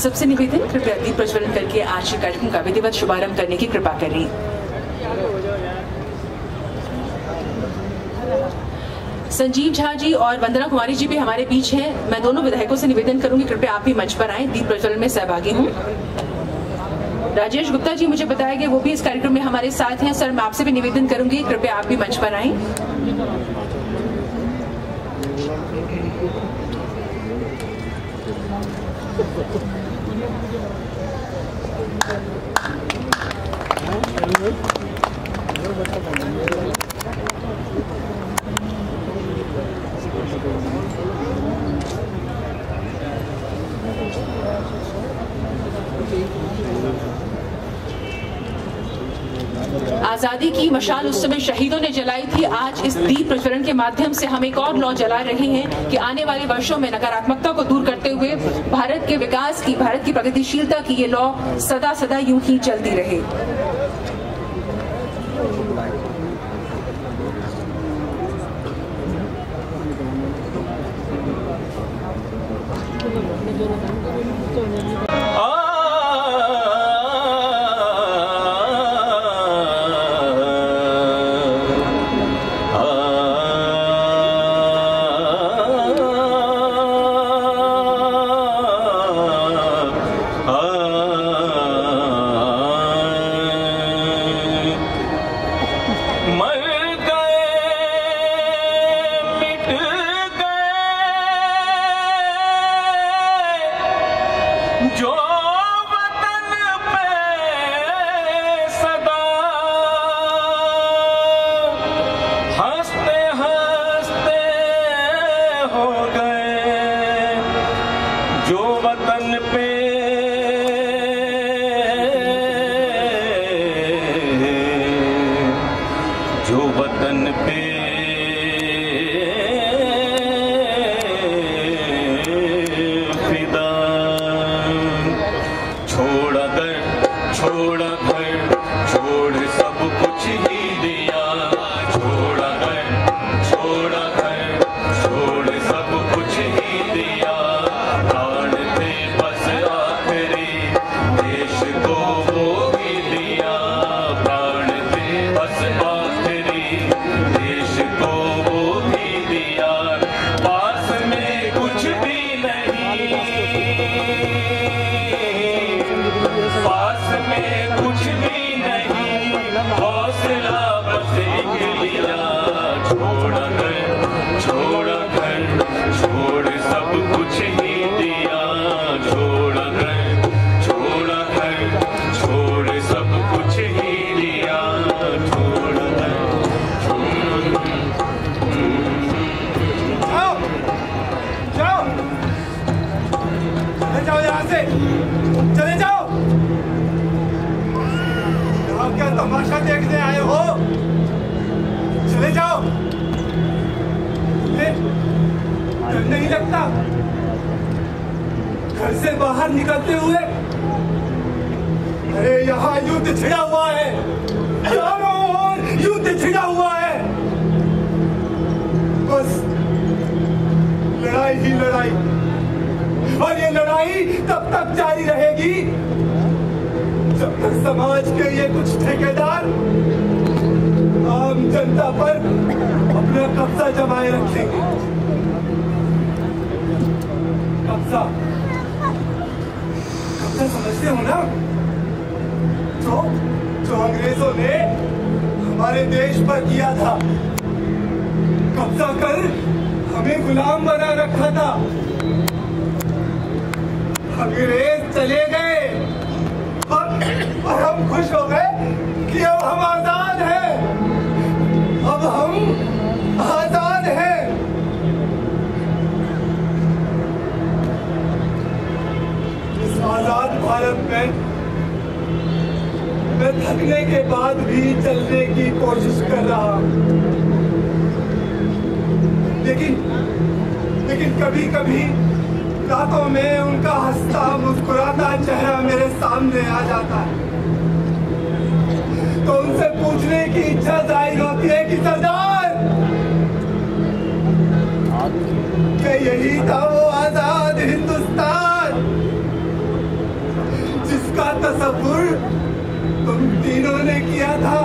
सबसे निवेदन, कृपया दीप प्रज्वलन करके आज के कार्यक्रम का विधिवत शुभारंभ करने की कृपा करें। संजीव झा जी और वंदना कुमारी जी भी हमारे बीच हैं। मैं दोनों विधायकों से निवेदन करूँगी, कृपया आप भी मंच पर आए। दीप प्रज्वलन में सहभागी हूँ। राजेश गुप्ता जी, मुझे बताया गया वो भी इस कार्यक्रम में हमारे साथ हैं। सर, मैं आपसे भी निवेदन करूँगी, कृपया आप भी मंच पर आए। आज़ादी की मशाल उस समय शहीदों ने जलाई थी। आज इस दीप प्रज्वलन के माध्यम से हम एक और लॉ जला रहे हैं कि आने वाले वर्षों में नकारात्मकता को दूर करते हुए भारत के विकास की, भारत की प्रगतिशीलता की ये लॉ सदा सदा यूँ ही चलती रहे। हमारे देश पर किया था। कब्जा कर हमें गुलाम बना रखा था। अंग्रेज़ चले गए। और, और हम खुश हो गए कि अब हम आज़ाद हैं। अब हम आज़ाद हैं। इस आज़ाद भारत में मैं थकने के बाद भी चलने की कोशिश कर रहा हूँ। लेकिन लेकिन कभी कभी रातों में उनका हंसता, मुस्कुराता चेहरा मेरे सामने आ जाता है। तो उनसे पूछने की इच्छा ज़ाहिर होती है कि, सरदार, क्या यही था वो आज़ाद हिंदुस्तान, जिसका तस्वुर तुम तीनों ने किया था।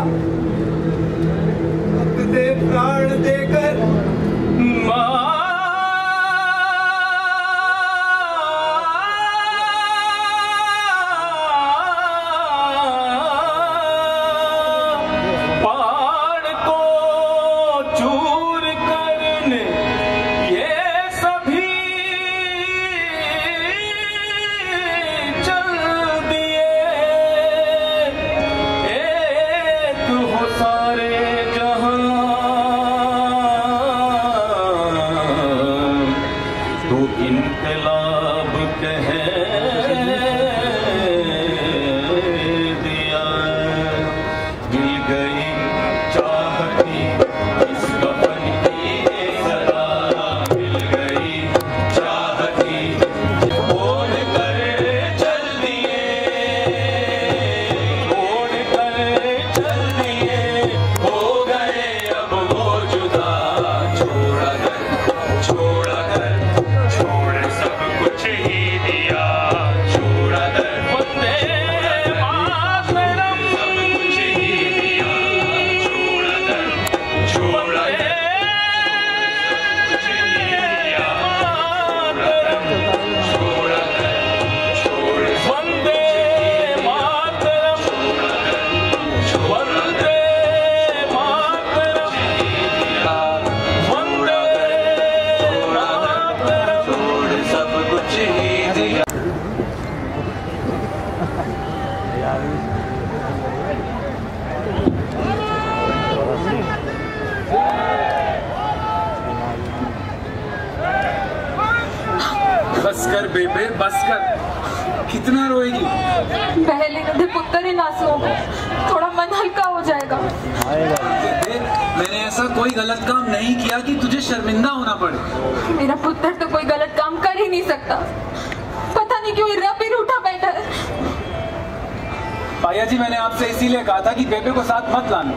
पाया जी, मैंने आपसे इसीलिए कहा था कि बेबे को साथ मत लाना।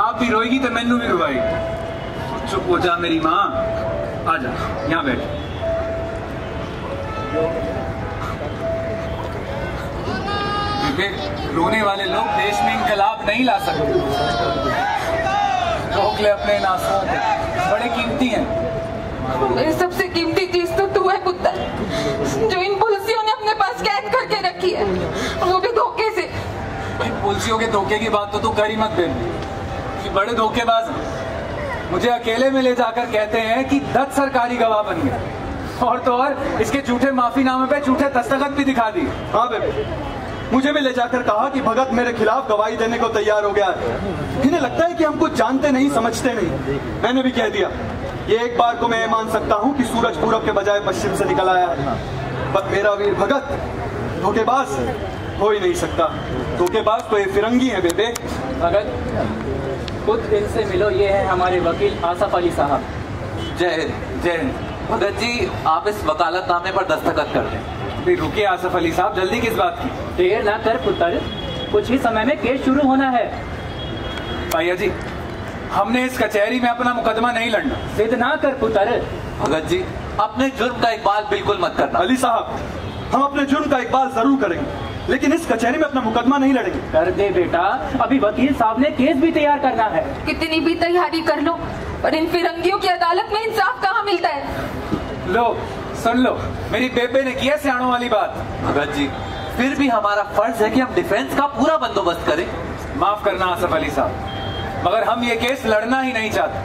आप भी रोएगी तो मैनू भी रुआएगी चुप हो जा मेरी माँ। आ जा, यहाँ बैठ। बेबे, रोने वाले लोग देश में इनकलाब नहीं ला सकते। रोक ले अपने को। बड़े कीमती हैं। सबसे कीमती चीज़ तो तू है, पुत्र। जो इन पुलसियों ने अपने पास कैद करके रखी है। पुलसियों के धोखे की बात तो तू कर ही मत बेबे ये बड़े धोखेबाज हैं। मुझे अकेले में ले जाकर कहते हैं कि दस सरकारी गवाह बन गए। और तो और, इसके झूठे माफीनामे पे झूठे दस्तखत भी दिखा दिए। हाँ बेबे। मुझे भी ले जाकर कहा कि भगत मेरे खिलाफ गवाही देने को तैयार हो गया है। इन्हें लगता है कि हम कुछ जानते नहीं, समझते नहीं। मैंने भी कह दिया। ये एक बार को मैं मान सकता हूँ कि सूरज पूरब के बजाय पश्चिम से निकल आया। है पर मेरा वीर भगत धोखेबाज हो ही नहीं सकता। धोखेबाज तो ये फिरंगी है बेबे भगत खुद इनसे मिलो ये है हमारे वकील आसफ अली साहब। जय हिंद जय हिंद। भगत जी आप इस वकालतनामे पर दस्तखत कर दें। भी रुकिए आसफ अली साहब जल्दी किस बात की? देर ना कर पुत्र। कुछ ही समय में केस शुरू होना है। भैया जी हमने इस कचहरी में अपना मुकदमा नहीं लड़ना। जिद ना कर पुत्र। भगत जी अपने जुर्म का इकबाल बिल्कुल मत करना। अली साहब हम अपने जुर्म का इकबाल ज़रूर करेंगे। लेकिन इस कचहरी में अपना मुकदमा नहीं लड़ेंगे। कर दे बेटा। अभी वकील साहब ने केस भी तैयार करना है। कितनी भी तैयारी कर लो पर इन फिरंगियों की अदालत में इंसाफ कहाँ मिलता है? लो सुन लो मेरी बेबे ने किया सियाणों वाली बात। भगत जी फिर भी हमारा फ़र्ज़ है कि हम डिफेंस का पूरा बंदोबस्त करें। माफ़ करना आसफ अली साहब मगर हम ये केस लड़ना ही नहीं चाहते।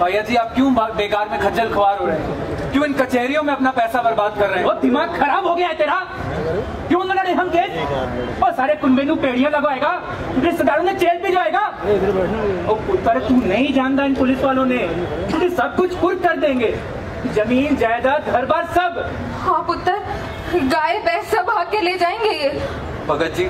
भैया जी आप क्यों बेकार में खज्जल खुआर हो रहे हैं? क्यों इन कचहरियों में अपना पैसा बर्बाद कर रहे हैं। वो दिमाग खराब हो गया है तेरा। क्यों न लड़े हम केस? और सारे कुंबे नु पेड़ियाँ लगवाएगा रिश्तेदारों ने जेल भी जाएगा। पुत्र तू नहीं जानता इन पुलिस वालों ने। तुझे सब कुछ कुर्क कर देंगे। ज़मीन जायदाद घर बार सब। हाँ पुत्र गाय भैंस सब भाग के ले जाएँगे ये। भगत जी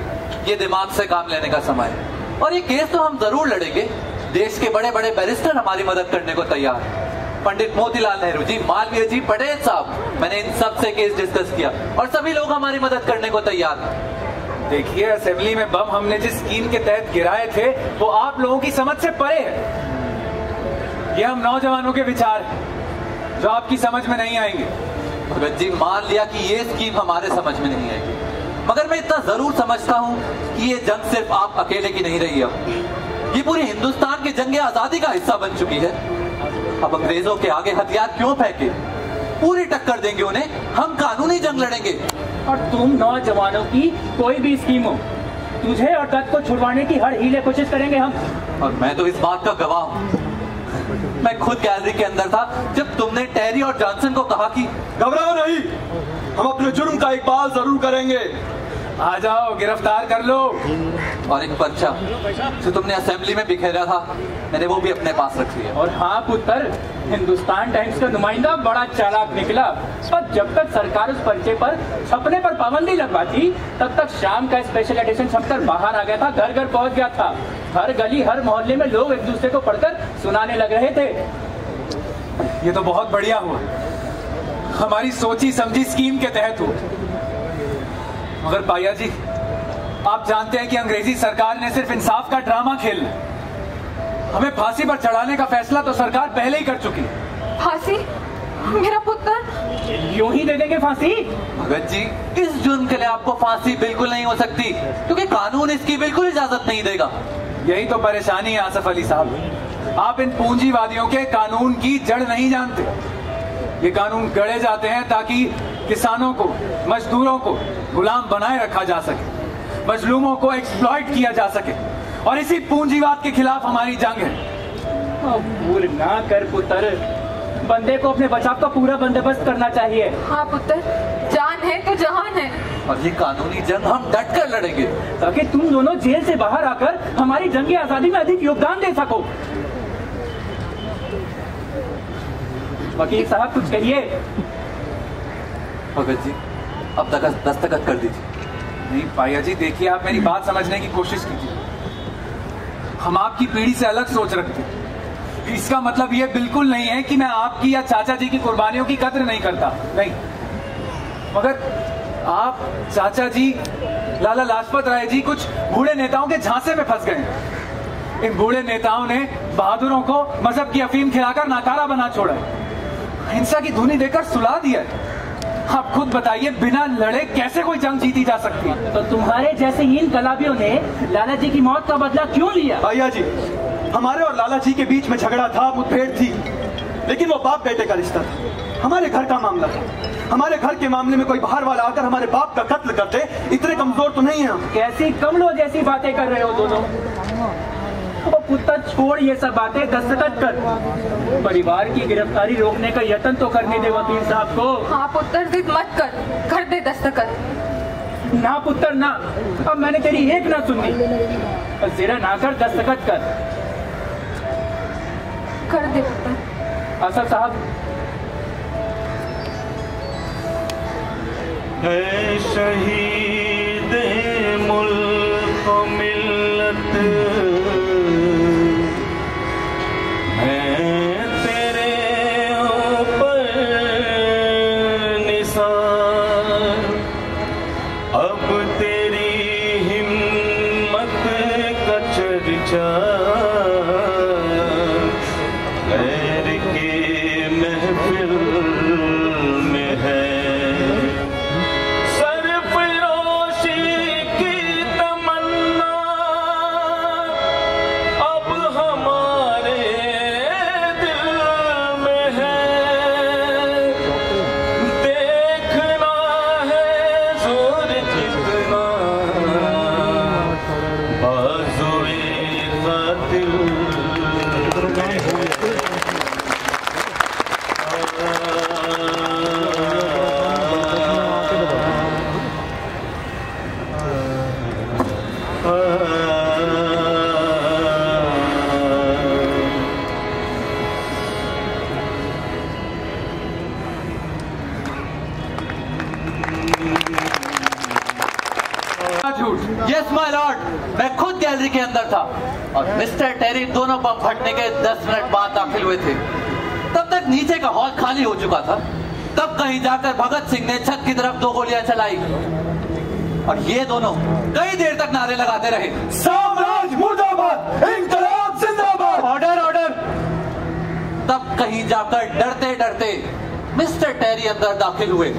ये दिमाग से काम लेने का समय है। और ये केस तो हम ज़रूर लड़ेंगे। देश के बड़े बड़े बैरिस्टर हमारी मदद करने को तैयार हैं। पंडित मोतीलाल नेहरू जी मालवीय जी पटेल साहब मैंने इन सबसे केस डिस्कस किया। और सभी लोग हमारी मदद करने को तैयार। हैं देखिए असेंबली में बम हमने जिस स्कीम के तहत गिराए थे वो आप लोगों की समझ से परे है। ये हम नौजवानों के विचार हैं जो आपकी समझ में नहीं आएँगे। भगत जी मान लिया कि ये स्कीम हमारे समझ में नहीं आएगी। मगर मैं इतना ज़रूर समझता हूँ कि ये जंग सिर्फ़ आप अकेले की नहीं रही अब ये पूरी हिंदुस्तान की जंग आज़ादी का हिस्सा बन चुकी है। अब अंग्रेज़ों के आगे हथियार क्यों फेंके? पूरी टक्कर देंगे उन्हें हम कानूनी जंग लड़ेंगे। और तुम नौजवानों की कोई भी स्कीम हो तुझे और दत्त को छुड़वाने की हर हीले कोशिश करेंगे हम। और मैं तो इस बात का गवाह हूँ। मैं खुद गैलरी के अंदर था जब तुमने टेरी और जॉनसन को कहा कि घबराओ नहीं हम अपने जुर्म का इकबाल ज़रूर करेंगे। आ जाओ गिरफ़्तार कर लो। और एक पर्चा जो तुमने असेंबली में बिखेरा था मैंने वो भी अपने पास रख लिया। और हाँ पुत्र हिंदुस्तान टाइम्स का नुमाइंदा बड़ा चालाक निकला। पर जब तक सरकार उस पर्चे पर छपने पर पाबंदी लगवाती तब तक शाम का स्पेशल एडिशन छपकर बाहर आ गया था घर घर पहुँच गया था। हर गली हर मोहल्ले में लोग एक दूसरे को पढ़कर सुनाने लग रहे थे। ये तो बहुत बढ़िया हुआ। हमारी सोची समझी स्कीम के तहत हुआ। मगर पाया जी। आप जानते हैं कि अंग्रेज़ी सरकार ने सिर्फ़ इंसाफ का ड्रामा खेलना हमें फांसी पर चढ़ाने का फैसला तो सरकार पहले ही कर चुकी है। फांसी? मेरा पुत्र? यूँ ही दे देंगे फांसी? भगत जी इस जुर्म के लिए आपको फांसी बिल्कुल नहीं हो सकती क्योंकि कानून इसकी बिल्कुल इजाज़त नहीं देगा। यही तो परेशानी है आसफ अली साहब। आप इन पूंजीवादियों के कानून की जड़ नहीं जानते। ये कानून गढ़े जाते हैं ताकि किसानों को मजदूरों को गुलाम बनाए रखा जा सके मजलूमों को एक्सप्लॉइट किया जा सके। और इसी पूंजीवाद के खिलाफ हमारी जंग है। भूल ना कर पुत्र। बंदे को अपने बचाव का पूरा बंदोबस्त करना चाहिए। हाँ पुत्र जान है तो जहान है। और ये कानूनी जंग हम डट कर लड़ेंगे। ताकि तुम दोनों जेल से बाहर आकर हमारी जंगी आज़ादी में अधिक योगदान दे सको। वकील साहब कुछ कहिए? भगत जी, अब तक दस्तखत कर दीजिए। नहीं पाया जी, देखिए, आप मेरी बात समझने की कोशिश कीजिए। हम आपकी पीढ़ी से अलग सोच रखते हैं। इसका मतलब ये बिल्कुल नहीं है कि मैं आपकी या चाचा जी की कुर्बानियों की कद्र नहीं करता। नहीं। मगर आप, चाचा जी, लाला लाजपत राय जी, कुछ बूढ़े नेताओं के झांसे में फंस गए इन बूढ़े नेताओं ने बहादुरों को मज़हब की अफीम खिलाकर नाकारा बना छोड़ा हिंसा की धुनी देकर सुला दिया आप खुद बताइए बिना लड़े कैसे कोई जंग जीती जा सकती है? तो तुम्हारे जैसे इन कलाबियों ने लाला जी की मौत का बदला क्यों लिया? भैया जी हमारे और लाला जी के बीच में झगड़ा था मुठभेड़ थी लेकिन वो बाप बेटे का रिश्ता था। हमारे घर का मामला था। हमारे घर के मामले में कोई बाहर वाला आकर हमारे बाप का कत्ल करते इतने कमज़ोर तो नहीं है हम। कैसी कमलों जैसी बातें कर रहे हो दोनों? पुत्र छोड़ ये सब बातें दस्तखत कर। परिवार की गिरफ्तारी रोकने का यत्न तो करने दे वकील साहब को। हाँ पुत्र जिद मत कर। कर दे दस्तखत। ना पुत्र ना। अब मैंने तेरी एक ना सुनी और जिरा ना कर दस्तखत कर। कर दे पुत्र। असद साहब। है शहीद मुल्क। 10 मिनट बाद दाखिल हुए थे। तब तक नीचे का हॉल खाली हो चुका था। तब कहीं जाकर भगत सिंह ने छत की तरफ़ दो गोलियाँ चलाई। और ये दोनों कई देर तक नारे लगाते रहे। साम्राज्य मुर्दाबाद इंकलाब जिंदाबाद। ऑर्डर ऑर्डर तब कहीं जाकर डरते डरते मिस्टर टेरी अंदर दाखिल हुए।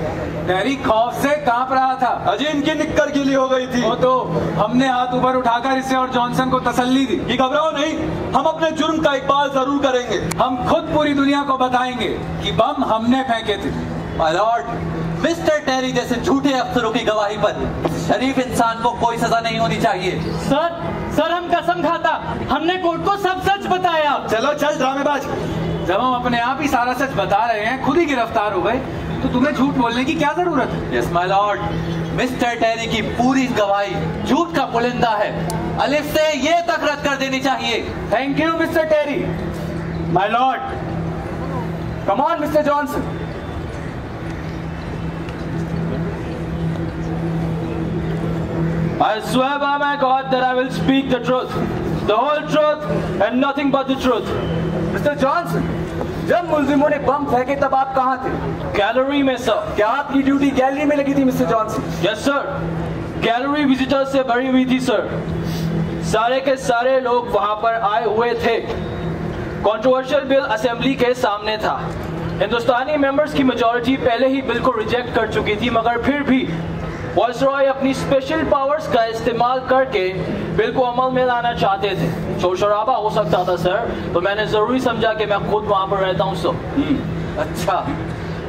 टेरी खौफ से काँप रहा था। अजय इनकी निक्कर गीली हो गई थी। वो तो हमने हाथ ऊपर उठाकर इसे और जॉनसन को तसल्ली दी। कि घबराओ नहीं हम अपने जुर्म का इकबाल ज़रूर करेंगे। हम खुद पूरी दुनिया को बताएँगे कि बम हमने फेंके थे। माय लॉर्ड मिस्टर टेरी जैसे झूठे अफसरों की गवाही पर शरीफ इंसान को कोई सजा नहीं होनी चाहिए। सर सर हम कसम खाता। हमने कोर्ट को सब सच बताया। चलो चल ड्रामेबाज। जब हम अपने आप ही सारा सच बता रहे हैं खुद ही गिरफ़्तार हो गए तो तुम्हें झूठ बोलने की क्या ज़रूरत? है yes my lord mister Terry की पूरी गवाही झूठ का पुलिंदा है। अलिफ से ये तक रद्द कर देनी चाहिए। Thank you mister Terry my lord come on mister Johnson I swear by my God that I will speak the truth, the whole truth and nothing but the truth. Mister Johnson जब मुलजिमों ने बम फेंके तब आप कहाँ थे? Gallery में sir क्या आपकी ड्यूटी गैलरी में लगी थी mister Johnson? Yes sir gallery visitors से भरी हुई थी सर सारे के सारे लोग वहाँ पर आए हुए थे। कंट्रोवर्शियल बिल असेंबली के सामने था। हिंदुस्तानी मेंबर्स की मेजोरिटी पहले ही बिल को रिजेक्ट कर चुकी थी मगर फिर भी वॉइस अपनी स्पेशल पावर्स का इस्तेमाल करके बिल को अमल में लाना चाहते थे। शोर शराबा हो सकता था सर तो मैंने ज़रूरी समझा कि मैं खुद वहाँ पर रहता हूँ सर अच्छा।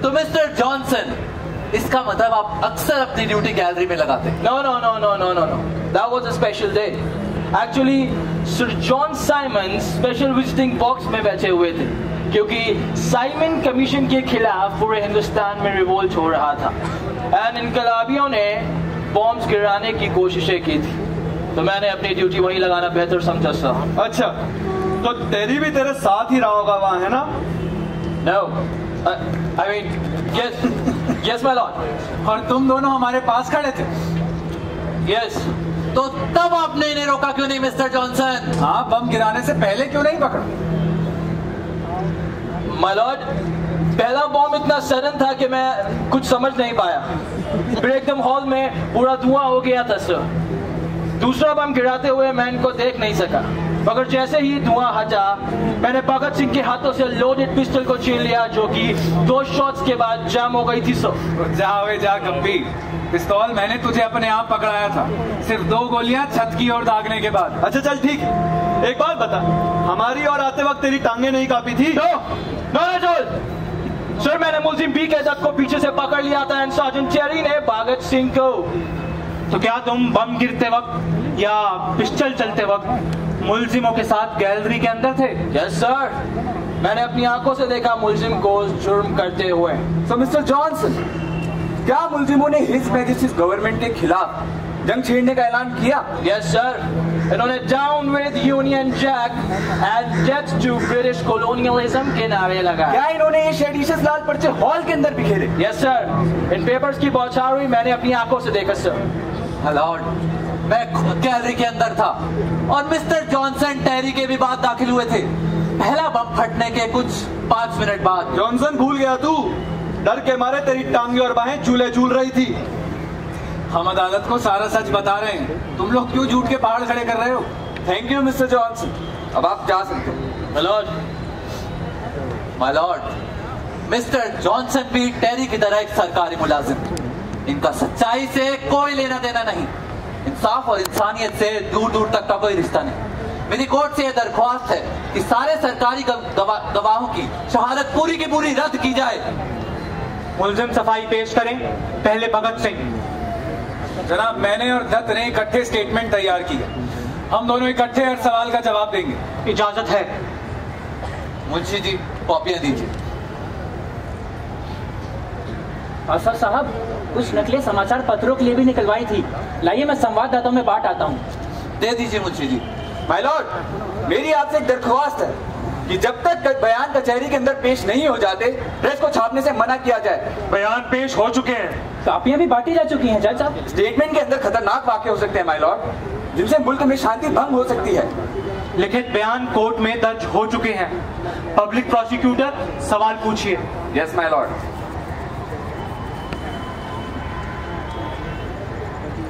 तो मिस्टर जॉनसन इसका मतलब आप अक्सर अपनी ड्यूटी गैलरी में लगाते no no no no no no no. That was a special day. Actually, Sir John Simon special visiting box में बैठे हुए थे। क्योंकि साइमन कमीशन के खिलाफ पूरे हिंदुस्तान में रिवोल्ट हो रहा था। एंड इनकलाबियों ने बॉम्ब्स गिराने की कोशिशें की थी। तो मैंने अपनी ड्यूटी वहीं लगाना बेहतर समझा सर अच्छा तो तेरी भी तेरे साथ ही रहा होगा वहाँ है ना? No I mean yes yes my lord और तुम दोनों हमारे पास खड़े थे। Yes yes. तो तब आपने इन्हें रोका क्यों नहीं मिस्टर जॉनसन? हाँ बम गिराने से पहले क्यों नहीं पकड़ा? माय लॉर्ड पहला बॉम्ब इतना सडन था कि मैं कुछ समझ नहीं पाया। फिर एकदम हॉल में पूरा धुआँ हो गया था सर दूसरा बम गिराते हुए मैं इनको देख नहीं सका। मगर जैसे ही धुआँ हटा मैंने भगत सिंह के हाथों से लोडेड पिस्टल को छीन लिया जो कि दो शॉट्स के बाद जाम हो गई थी सर जा वे जा गंभीर। पिस्तौल मैंने तुझे अपने आप पकड़ाया था। सिर्फ़ दो गोलियाँ छत की ओर दागने के बाद। अच्छा चल ठीक। एक बात बता। हमारी और आते वक्त तेरी टांगे नहीं कापी थी? नो जोल सर मैंने मुलजिम बी के को पीछे से पकड़ लिया था एंड सार्जेंट चेरी ने भगत सिंह को। तो क्या तुम बम गिरते वक्त या पिस्टल चलते वक्त मुलजिमों के साथ गैलरी के अंदर थे? यस सर मैंने अपनी आँखों से देखा मुलजिम को जुर्म करते हुए। तो मिस्टर जॉनसन क्या मुलजिमों ने हिज मैजेस्टीज गवर्नमेंट के खिलाफ जंग छेड़ने का ऐलान किया। यस सर इन्होंने down with Union Jack and death to British colonialism के नारे लगाए। क्या इन्होंने ये शेडिशियस लाल पर्चे हॉल के अंदर बिखेरे यस सर इन पेपर्स की बौछार हुई मैंने अपनी आँखों से देखा सर लॉर्ड मैं खुद गैलरी के अंदर था और मिस्टर जॉनसन टेरी के भी बाद दाखिल हुए थे। पहला बम फटने के कुछ पाँच मिनट बाद। जॉनसन भूल गया तू। डर के मारे तेरी टांगे और बाहें चूल्हे झूल रही थी। हम अदालत को सारा सच बता रहे हैं। तुम लोग क्यों झूठ के पहाड़ खड़े कर रहे हो? थैंक यू मिस्टर जॉनसन अब आप जा सकते हैं। Milord my lord mister Johnson भी टेरी की तरह एक सरकारी मुलाजिम इनका सच्चाई से कोई लेना देना नहीं। इंसाफ और इंसानियत से दूर दूर तक का कोई रिश्ता नहीं। मेरी कोर्ट से यह दरख्वास्त है कि सारे सरकारी गव- गवा, गवाहों की शहादत पूरी की पूरी रद्द की जाए। मुलजिम सफ़ाई पेश करें पहले भगत सिंह। जनाब मैंने और दत्त ने इकट्ठे स्टेटमेंट तैयार की है। हम दोनों इकट्ठे हर सवाल का जवाब देंगे। इजाज़त है। मुंशी जी कॉपियाँ दीजिए। असर साहब कुछ नकली समाचार पत्रों के लिए भी निकलवाई थी। लाइए मैं संवाददाताओं में बांट आता हूँ। दे दीजिए मुंशी जी। माय लॉर्ड मेरी आपसे एक दरख्वास्त है कि जब तक बयान कचहरी के अंदर पेश नहीं हो जाते प्रेस को छापने से मना किया जाए। बयान पेश हो चुके हैं। कापियाँ भी बांटी जा चुकी हैं जज साहब। स्टेटमेंट के अंदर खतरनाक वाक्य हो सकते हैं माय लॉर्ड जिनसे मुल्क में शांति भंग हो सकती है। लिखित बयान कोर्ट में दर्ज हो चुके हैं। पब्लिक प्रोसिक्यूटर सवाल पूछिए। यस माय लॉर्ड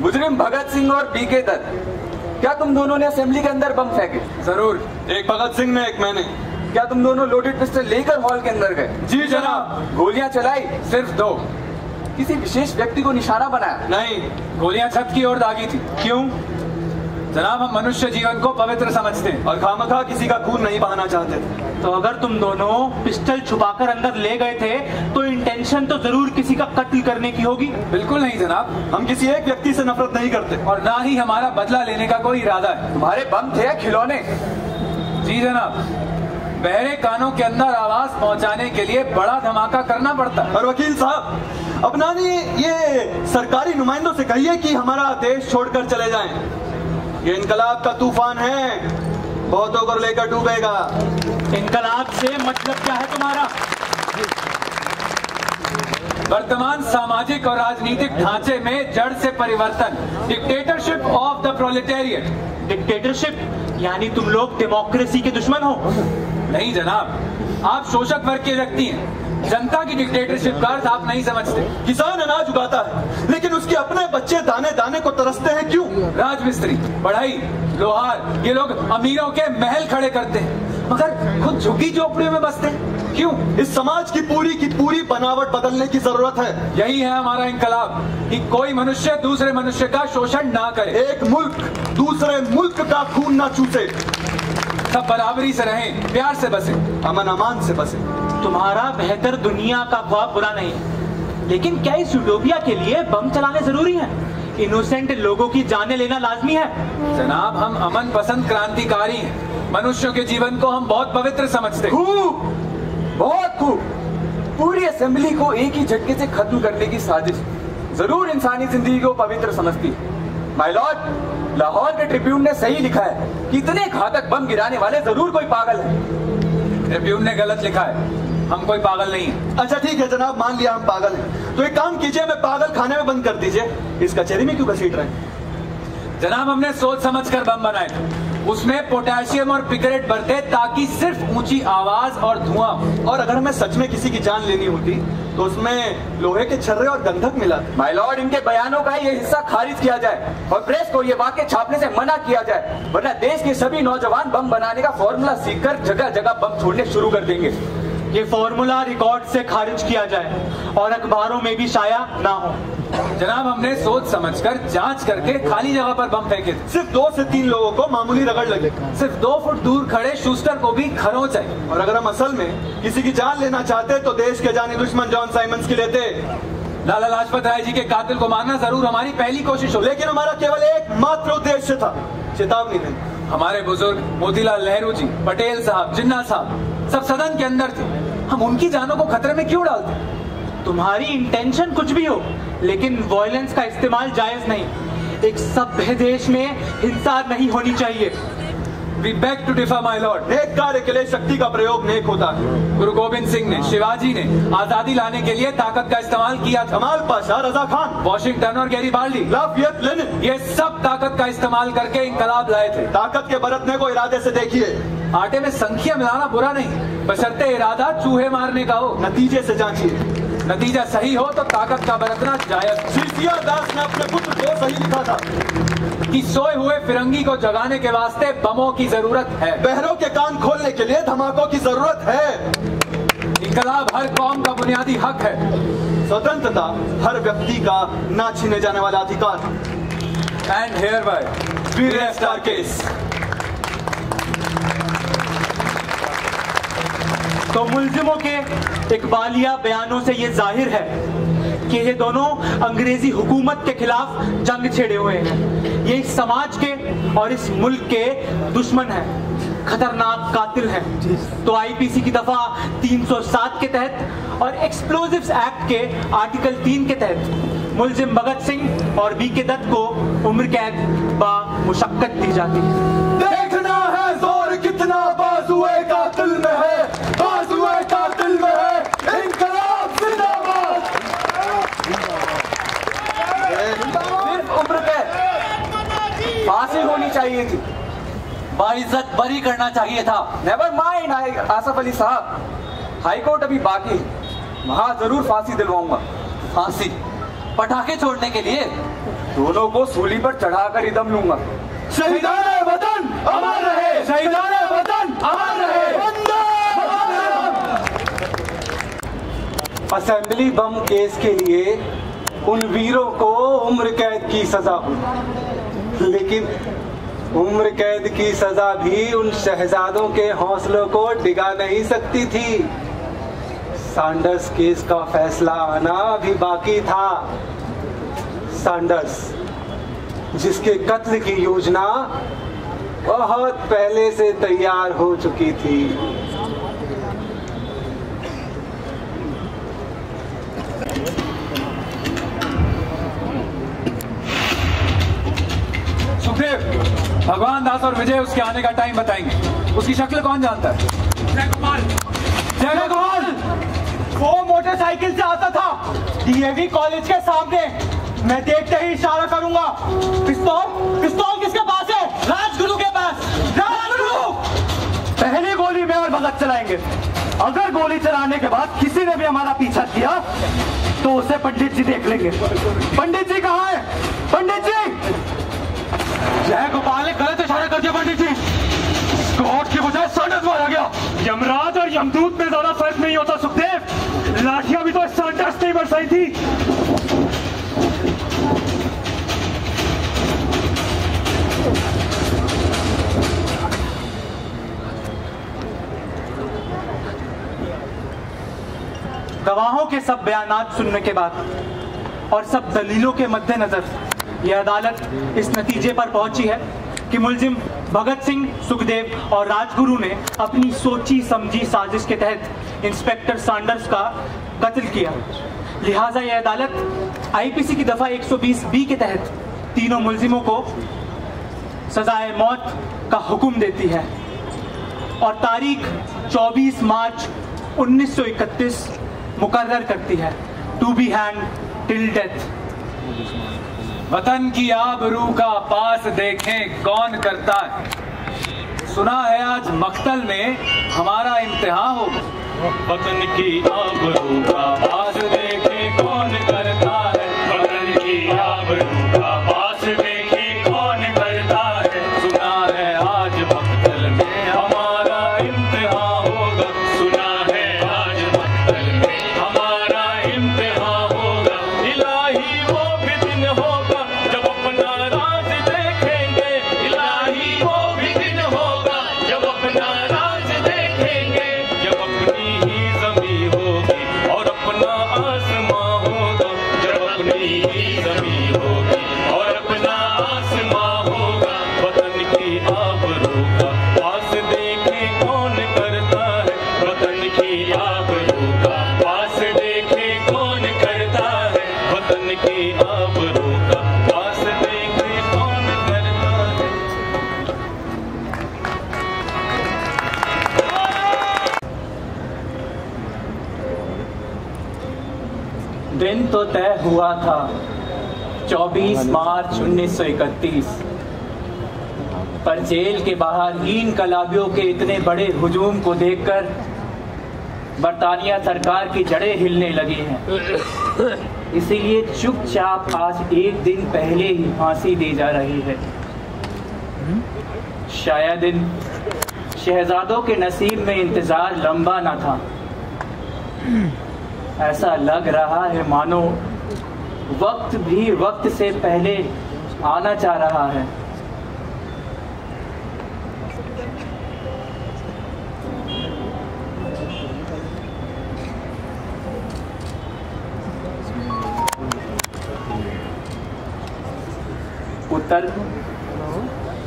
मुजरिम भगत सिंह और बीके दत्त क्या तुम दोनों ने असेंबली के अंदर बम फेंके? ज़रूर। एक भगत सिंह ने एक मैंने। क्या तुम दोनों लोडेड पिस्टल लेकर हॉल के अंदर गए? जी जनाब। गोलियाँ चलाई? सिर्फ़ दो। किसी विशेष व्यक्ति को निशाना बनाया। नहीं गोलियाँ छत की ओर दागी थी। क्यों? जनाब हम मनुष्य जीवन को पवित्र समझते हैं। और खामखा किसी का खून नहीं बहाना चाहते थे। तो अगर तुम दोनों पिस्टल छुपाकर अंदर ले गए थे तो इंटेंशन तो ज़रूर किसी का कत्ल करने की होगी। बिल्कुल नहीं जनाब। हम किसी एक व्यक्ति से नफरत नहीं करते। और ना ही हमारा बदला लेने का कोई इरादा है। तुम्हारे बम थे खिलौने? जी जनाब। बहरे कानों के अंदर आवाज़ पहुँचाने के लिए बड़ा धमाका करना पड़ता। है और वकील साहब अपना नहीं ये सरकारी नुमाइंदों से कहिए कि हमारा देश छोड़कर चले जाएँ। ये इनकलाब का तूफ़ान है। बहुतों को लेकर डूबेगा। इनकलाब से मतलब क्या है तुम्हारा? वर्तमान सामाजिक और राजनीतिक ढांचे में जड़ से परिवर्तन। Dictatorship of the proletariat dictatorship यानी तुम लोग डेमोक्रेसी के दुश्मन हो। नहीं जनाब आप शोषक वर्ग के व्यक्ति हैं। जनता की डिक्टेटरशिप का आप नहीं समझते। किसान अनाज उगाता है, लेकिन उसके अपने बच्चे दाने दाने को तरसते हैं क्यों? राजमिस्त्री, बढ़ाई, लोहार, ये लोग अमीरों के महल खड़े करते हैं। मगर खुद झुग्गी झोपड़ियों में बसते हैं। क्यों? इस समाज की पूरी की पूरी बनावट बदलने की ज़रूरत है। यही है हमारा इनकलाब कि कोई मनुष्य दूसरे मनुष्य का शोषण ना करे। एक मुल्क दूसरे मुल्क का खून ना चूसे। सब बराबरी से रहें, प्यार से बसे अमन अमान से बसे। तुम्हारा बेहतर दुनिया का ख्वाब बुरा नहीं है। लेकिन क्या इस यूटोपिया के लिए बम चलाने ज़रूरी है? इनोसेंट लोगों की जाने लेना लाजमी है। जनाब हम अमन पसंद क्रांतिकारी हैं। मनुष्यों के जीवन को हम बहुत पवित्र समझते हैं। खूब! बहुत खूब! पूरी असेंबली को एक ही झटके से खत्म करने की साजिश ज़रूर इंसानी ज़िंदगी को पवित्र समझती माय लॉर्ड लाहौर के ट्रिब्यून ने सही लिखा है कि इतने घातक बम गिराने वाले ज़रूर कोई पागल है। ट्रिब्यून ने गलत लिखा है। हम कोई पागल नहीं है। अच्छा ठीक है जनाब मान लिया हम पागल हैं। तो एक काम कीजिए मैं पागल खाने में बंद कर दीजिए। इस कचहरी में क्यों घसीट रहे हैं? जनाब हमने सोच समझ कर बम बनाए। उसमें पोटेशियम और पिगरेट भरते ताकि सिर्फ़ ऊँची आवाज़ और धुआँ और अगर हमें सच में किसी की जान लेनी होती तो उसमें लोहे के छर्रे और गंधक मिला। माय लॉर्ड इनके बयानों का ये हिस्सा खारिज किया जाए और प्रेस को ये वाक्य छापने से मना किया जाए। वरना देश के सभी नौजवान बम बनाने का फॉर्मूला सीखकर जगह जगह बम छोड़ने शुरू कर देंगे। ये फॉर्मूला रिकॉर्ड से खारिज किया जाए और अखबारों में भी शाया ना हो। जनाब हमने सोच समझकर जाँच करके खाली जगह पर बम फेंके थे। सिर्फ़ दो से तीन लोगों को मामूली रगड़ लगी। सिर्फ़ दो फुट दूर खड़े शूस्टर को भी खरोंच आई और अगर हम असल में किसी की जान लेना चाहते तो देश के जानी दुश्मन जॉन साइमंस की लेते। लाला लाजपत राय जी के कातिल को मारना ज़रूर हमारी पहली कोशिश हो लेकिन हमारा केवल एक मात्र उद्देश्य था चेतावनी हमारे बुज़ुर्ग मोतीलाल नेहरू जी पटेल साहब जिन्ना साहब सब सदन के अंदर थे। हम उनकी जानों को खतरे में क्यों डालते? तुम्हारी इंटेंशन कुछ भी हो लेकिन वॉयलेंस का इस्तेमाल जायज़ नहीं। एक सभ्य देश में हिंसा नहीं होनी चाहिए। We beg to differ my lord नेक कार्य के लिए शक्ति का प्रयोग नेक होता है। गुरु गोविंद सिंह ने शिवाजी ने आज़ादी लाने के लिए ताकत का इस्तेमाल किया था। Kemal Pasha Reza Khan. Washington और गैरीबाल्डी लाफियत लेनिन। ये सब ताकत का इस्तेमाल करके इंकलाब लाए थे। ताकत के बरतने को इरादे से देखिए। आटे में संख्या मिलाना बुरा नहीं बशर्ते इरादा चूहे मारने का हो। नतीजे से जांचिए। नतीजा सही हो तो ताकत का बरतना जायज़। सिरसिया दास ने अपने पुत्र को सही लिखा था। कि सोए हुए फिरंगी को जगाने के वास्ते बमों की ज़रूरत है। बहरों के कान खोलने के लिए धमाकों की ज़रूरत है। इनकलाब हर कौम का बुनियादी हक है। स्वतंत्रता हर व्यक्ति का ना छीने जाने वाला अधिकार। And hereby rest our case तो मुलजिमों के इकबालिया बयानों से ये ज़ाहिर है कि ये दोनों अंग्रेज़ी हुकूमत के खिलाफ जंग छेड़े हुए हैं। ये इस समाज के और इस मुल्क के दुश्मन हैं, खतरनाक कातिल हैं। तो आईपीसी की दफ़ा 307 के तहत और एक्सप्लोजिव्स एक्ट के आर्टिकल 3 के तहत मुलजिम भगत सिंह और बी के दत्त को उम्र कैद बा मुशक्कत दी जाती है। देखना है ज़ोर कितना चाहिए। थी बाइज्जत बरी करना चाहिए था। Never mind I Asaf Ali साहब। हाईकोर्ट अभी बाकी। वहाँ ज़रूर फांसी दिलवाऊँगा। फांसी? पटाखे छोड़ने के लिए? दोनों को सूली पर चढ़ाकर ही दम लूँगा। शहीदान वतन अमर रहे। शहीदान वतन अमर रहे। असेंबली बम केस के लिए उन वीरों को उम्र कैद की सजा हुई। लेकिन उम्र कैद की सजा भी उन शहजादों के हौसलों को डिगा नहीं सकती थी। सैंडर्स केस का फैसला आना भी बाकी था। सैंडर्स, जिसके कत्ल की योजना बहुत पहले से तैयार हो चुकी थी। सुखदेव भगवान दास और विजय उसके आने का टाइम बताएँगे। उसकी शक्ल कौन जानता है? जय गोपाल। वो मोटरसाइकिल से आता था। डीएवी कॉलेज के सामने। मैं देखते ही इशारा करूँगा। पिस्तौल? पिस्तौल किसके पास है? राजगुरु के पास। राजगुरु! पहली गोली में और भगत चलाएँगे। अगर गोली चलाने के बाद किसी ने भी हमारा पीछा किया तो उसे पंडित जी देख लेंगे। पंडित जी कहाँ है? पंडित जी! गोपाल ने गलत इशारा कर दिया पंडित जी। कोर्ट की बजाय सड़क मारा गया। यमराज और यमदूत में ज़्यादा फ़र्क नहीं होता, सुखदेव। लाठियाँ भी तो सांडर्स ने बरसाई थी। गवाहों के सब बयानात सुनने के बाद और सब दलीलों के मद्देनजर यह अदालत इस नतीजे पर पहुँची है कि मुलजिम भगत सिंह सुखदेव और राजगुरु ने अपनी सोची समझी साजिश के तहत इंस्पेक्टर सैंडर्स का कत्ल किया। लिहाजा यह अदालत आईपीसी की दफ़ा 120 बी के तहत तीनों मुलजिमों को सजाए मौत का हुक्म देती है और तारीख 24 मार्च 1931 मुकर्र करती है। To be hanged till death. वतन की आबरू का पास देखें कौन करता है। सुना है आज मख्तल में हमारा इम्तिहा होगा। वतन की आबरू का पास देखे 24 मार्च 1931 पर जेल के बाहर हीन कलाबियों के इतने बड़े हुजूम को देखकर बरतानिया सरकार की जड़ें हिलने लगी हैं। इसीलिए चुपचाप आज एक दिन पहले ही फांसी दी जा रही है। शायद इन शहजादों के नसीब में इंतज़ार लंबा ना था। ऐसा लग रहा है मानो वक्त भी वक्त से पहले आना चाह रहा है। उत्तर।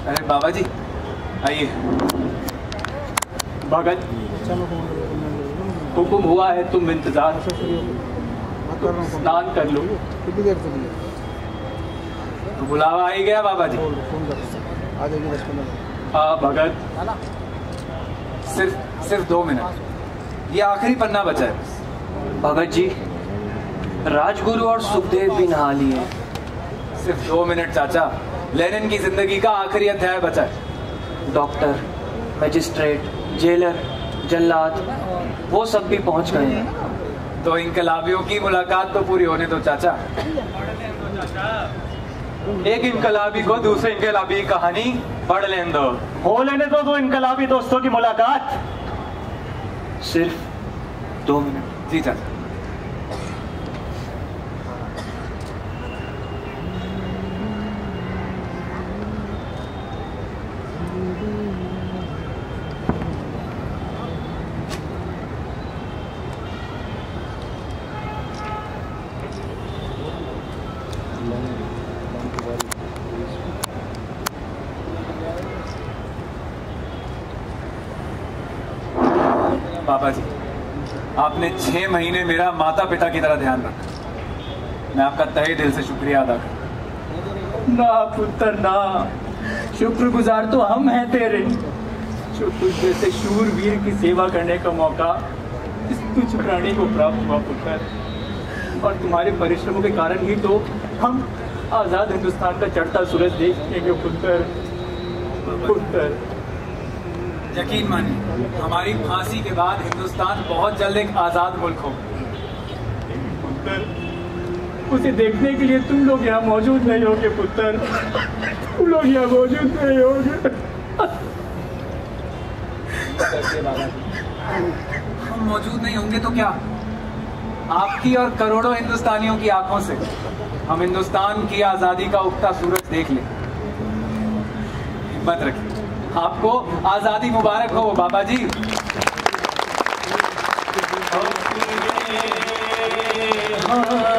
अरे बाबा जी आइए। भगत हुक्म हुआ है तुम इंतज़ार। स्नान कर लो। तो बुलावा आ ही गया बाबा जी हाँ भगत। सिर्फ़ सिर्फ़ दो मिनट। ये आखिरी पन्ना बचा है। भगत जी राजगुरु और सुखदेव भी नहा लिए सिर्फ़ दो मिनट चाचा। लेनिन की ज़िंदगी का आखिरी अध्याय बचा है। डॉक्टर मजिस्ट्रेट जेलर जल्लाद वो सब भी पहुँच गए हैं। तो इनकलाबियों की मुलाकात तो पूरी होने दो चाचा। एक इनकलाबी को दूसरे इनकलाबी की कहानी पढ़ लेने दो हो लेने दो दो इनकलाबी दोस्तों की मुलाकात। सिर्फ़ दो मिनट। जी चाचा पापा जी छह महीने मेरा माता पिता की तरह ध्यान रखा मैं आपका तहे दिल से शुक्रिया अदा करता ना पुत्र, ना। शुक्रगुजार तो हम हैं तेरे। जैसे शूरवीर की सेवा करने का मौका इस तुझ प्राणी को प्राप्त हुआ, पुत्र। और तुम्हारे परिश्रमों के कारण ही तो हम आज़ाद हिंदुस्तान का चढ़ता सूरज देख सकेंगे पुत्र। पुत्र। यकीन मानिए हमारी फांसी के बाद हिंदुस्तान बहुत जल्द एक आज़ाद मुल्क होगा उसे देखने के लिए तुम लोग यहाँ मौजूद नहीं होगे पुत्र। तुम लोग यहाँ मौजूद नहीं होगे। हम मौजूद नहीं होंगे तो क्या? आपकी और करोड़ों हिंदुस्तानियों की आँखों से हम हिंदुस्तान की आज़ादी का उगता सूरज देख लें। हिम्मत रखिए आपको आज़ादी मुबारक हो बाबा जी। अपने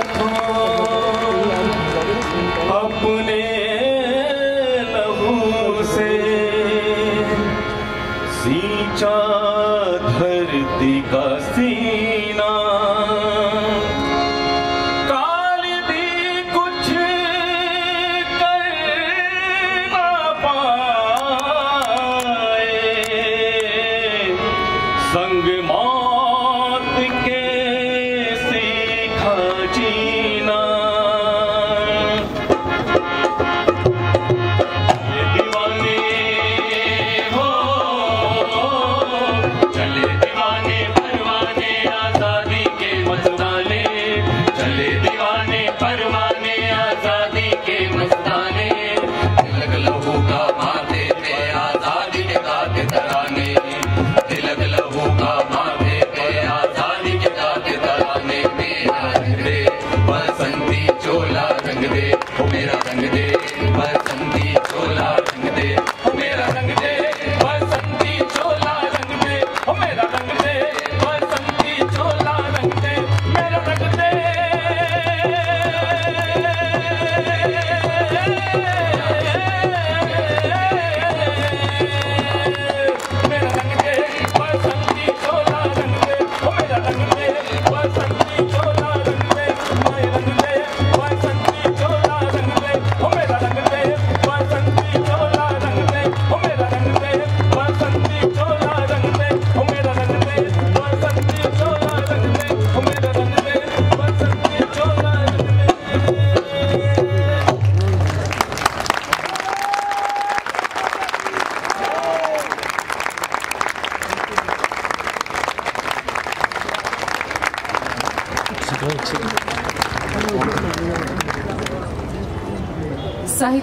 संग मौत के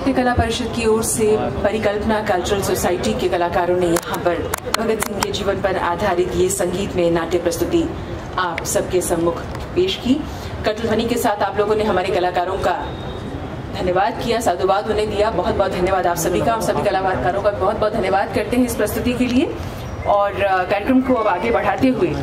साहित्य कला परिषद की ओर से परिकल्पना कल्चरल सोसाइटी के कलाकारों ने यहाँ पर भगत सिंह के जीवन पर आधारित ये संगीत में नाट्य प्रस्तुति आप सबके सम्मुख पेश की। कटलध्वनि के साथ आप लोगों ने हमारे कलाकारों का धन्यवाद किया, साधुवाद उन्हें दिया। बहुत बहुत धन्यवाद आप सभी का हम सभी कलाकारों का बहुत बहुत धन्यवाद करते हैं इस प्रस्तुति के लिए। और कार्यक्रम को अब आगे बढ़ाते हुए